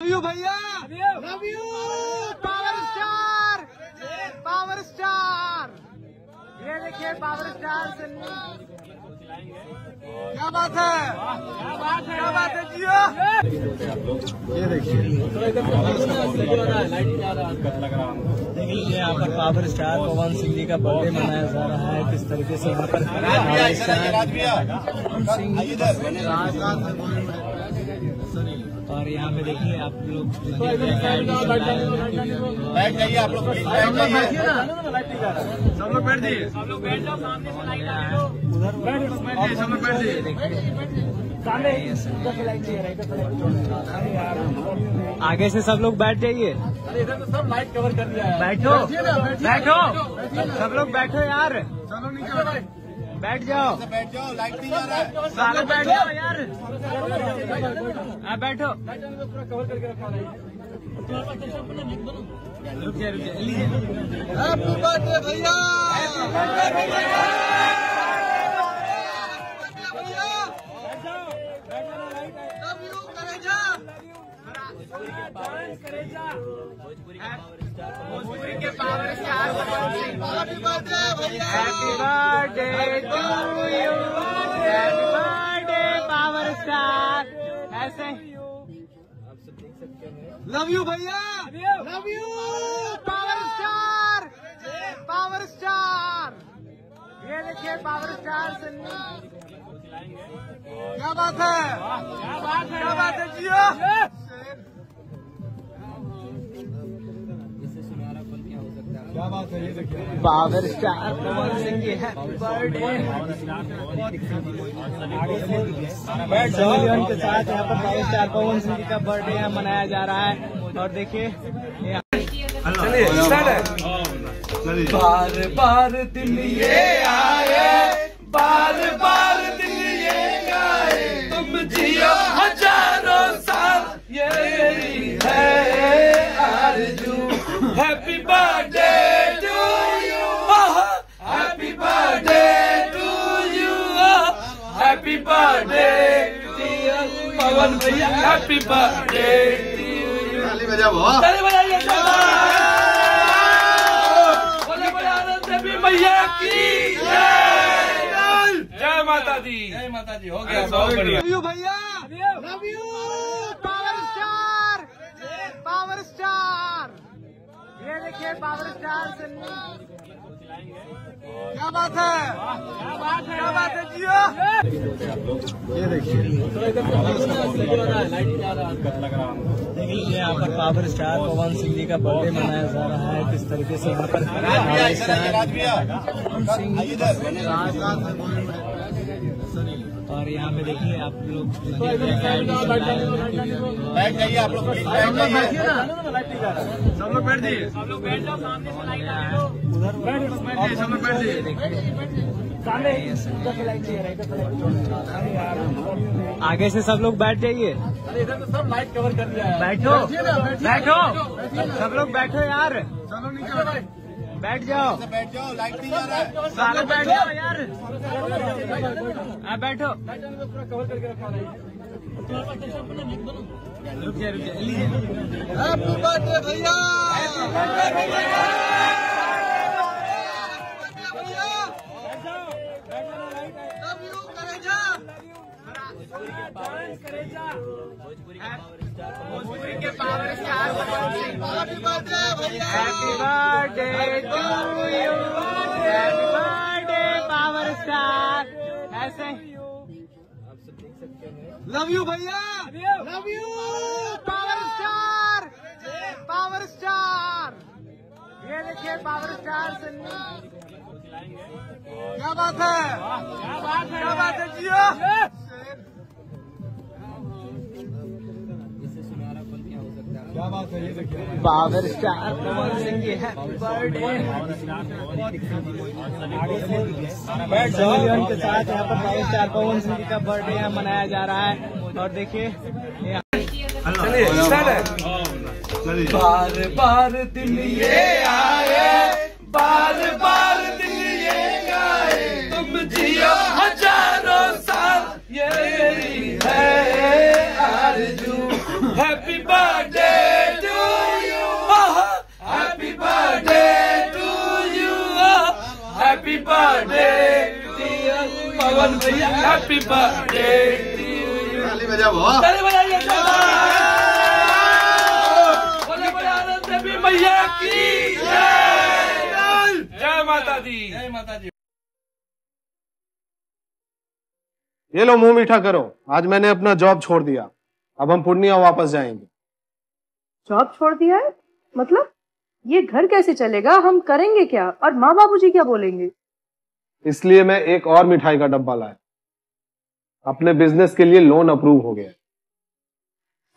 You भैया love you power star power star ये देखिए पावर स्टार से क्या बात है क्या बात है क्या बात है जियो ये देखिए यहाँ पर पावर स्टार पवन सिंह जी का बर्थडे मनाया जा रहा है किस तरीके से यहाँ पर पावर स्टार और यहाँ पे देखिए आप लोग बैठ जाइए आप लोग बैठ जाइए। सब लोग बैठ जाइए सब लोग बैठ जाओ सामने से लाइट आ उधर बैठ जाइए सब लोग बैठ जाइए। आगे से सब लोग बैठ जाइए। इधर तो सब लाइट कवर कर दिया है। बैठो बैठो। सब लोग बैठो यार। चलो नीचे बैठ जाओ। बैठ जाओ लाइट नहीं आ रहा है। सारे बैठ जाओ यार। बैठो पूरा कवर करके रखा है रुकिए रुकिए लीजिए हैप्पी भैया। भोजपुरी के power star happy birthday to you happy birthday power star ऐसे। लव यू भैया। Love you power star power star ये देखिए पावर स्टार से क्या बात है? क्या बात है। क्या बात है जियो? पावर स्टार की साथ यहाँ पर पावर स्टार पवन सिंह का बर्थडे यहाँ मनाया जा रहा है। और देखिए बार बार दिन ये आए बार बार दिन हैप्पी बर्थडे पवन भैया हैप्पी बर्थडे ताली बजाइए बोले आनंद देवी मैया की जय। जय माता दी जय माता दी हो गया। बहुत बढ़िया। लव यू भैया। Love you power star power star ये देखिए पावर स्टार से क्या बात है? क्या बात है क्या बात है जियो? ये देखिए। देख लीजिए यहाँ पर पावर स्टार पवन सिंह जी का बर्थडे मनाया जा रहा है। किस तरीके से यहाँ पर और यहाँ पे देखिए आप लोग बैठ जाइए आप लोग सब लोग बैठ जाइए सब लोग बैठ जाओ सामने से लाइट आ रही उधर बैठ जाइए सब लोग बैठ जाइए आगे से सब लोग बैठ जाइए। इधर तो सब लाइट कवर कर दिया है। बैठो। बैठो। सब लोग बैठो यार। चलो नीचे बैठ जाओ। बैठ जाओ लाइट नहीं आ रहा है सारे बैठ जाओ। यार। आप बैठो। पूरा कवर करके रखा है रुक रुकिए लीजिए हैप्पी भैया। Happy birthday to you happy birthday power star ऐसे लव यू भैया। Love you power star power star ये देखिए पावर स्टार से क्या बात है? क्या बात है। क्या बात है जियो? पावर स्टार पवन सिंह की हैप्पी बर्थडे के साथ यहाँ पर पावर स्टार पवन सिंह का बर्थडे यहाँ मनाया जा रहा है। और देखिए बार बार दिल्ली ये आए। Happy पवन भैया. Happy birthday ताली बजाओ ताली बजाइए बोले बोले आनंद देवी मैया की जय। जय माता दी जय माता दी ये लो मुँह मीठा करो। आज मैंने अपना जॉब छोड़ दिया। अब हम पूर्णिया वापस जाएँगे। जॉब छोड़ दिया है? मतलब? ये घर कैसे चलेगा? हम करेंगे क्या? और माँ बाबूजी क्या बोलेंगे? इसलिए मैं एक और मिठाई का डब्बा लाया। अपने बिज़नेस के लिए लोन अप्रूव हो गया।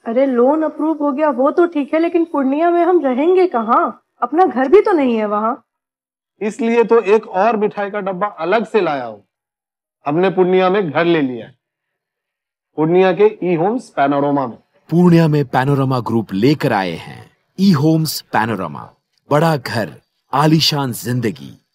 अरे लोन अप्रूव हो गया वो तो ठीक है लेकिन पूर्णिया में हम रहेंगे कहाँ? अपना घर भी तो नहीं है वहाँ। इसलिए तो एक और मिठाई का डब्बा अलग से लाया हूँ। हमने पूर्णिया में घर ले लिया है। पूर्णिया के ई होम्स पैनोरमा में। पूर्णिया में पैनोरमा ग्रुप लेकर आए हैं। ई होम्स पैनोरमा बड़ा घर आलीशान ज़िंदगी।